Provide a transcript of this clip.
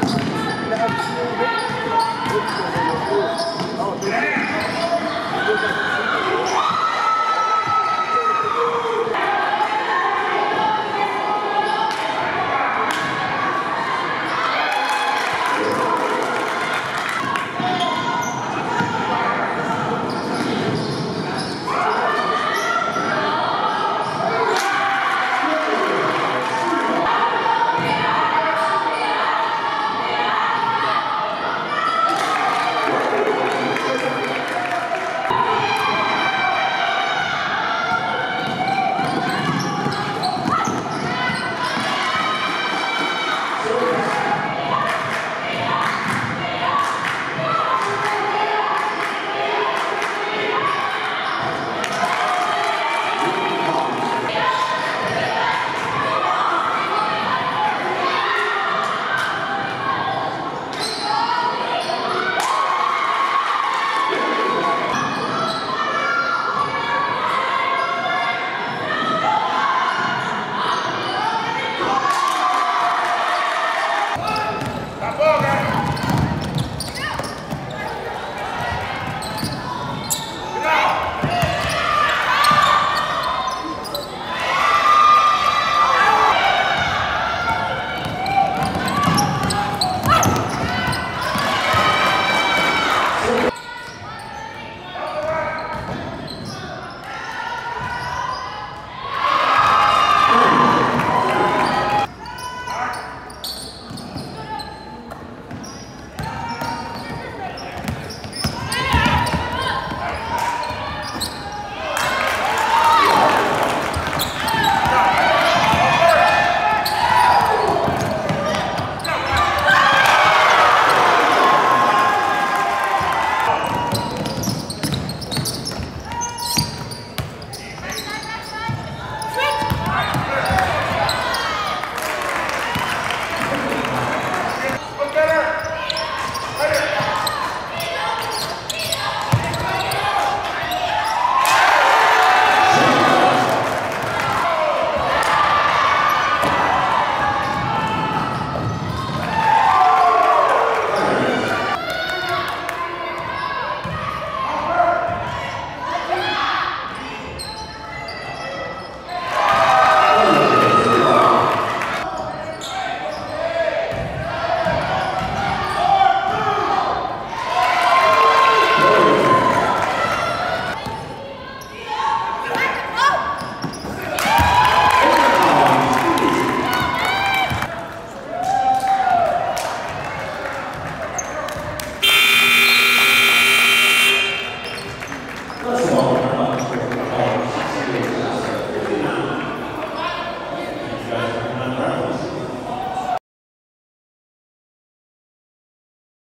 Gracias.